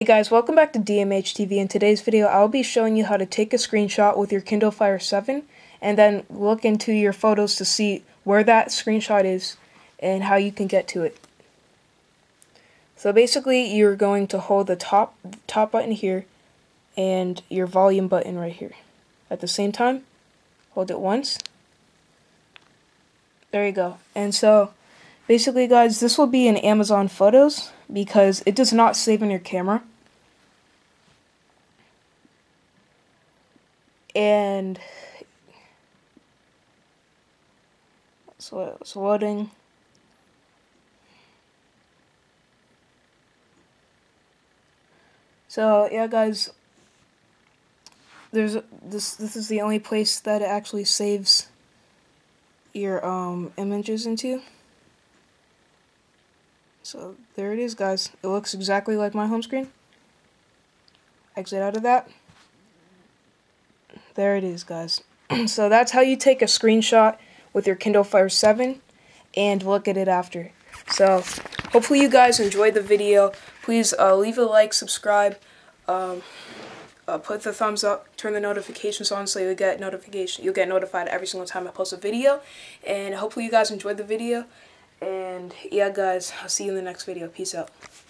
Hey guys, welcome back to DMH TV. In today's video, I'll be showing you how to take a screenshot with your Kindle Fire 7 and then look into your photos to see where that screenshot is and how you can get to it. So basically, you're going to hold the top top button here and your volume button right here. At the same time, hold it once. There you go. And so basically guys, this will be in Amazon Photos because it does not save in your camera. And so it's loading. So yeah guys, there's this this is the only place that it actually saves your um images into. So there it is guys. It looks exactly like my home screen. Exit out of that. There it is guys. so that's how you take a screenshot with your Kindle Fire 7 and look at it after. So hopefully you guys enjoyed the video. Please uh, leave a like, subscribe, um, uh, put the thumbs up, turn the notifications on so you'll get notification. You'll get notified every single time I post a video. And hopefully you guys enjoyed the video. And yeah, guys, I'll see you in the next video. Peace out.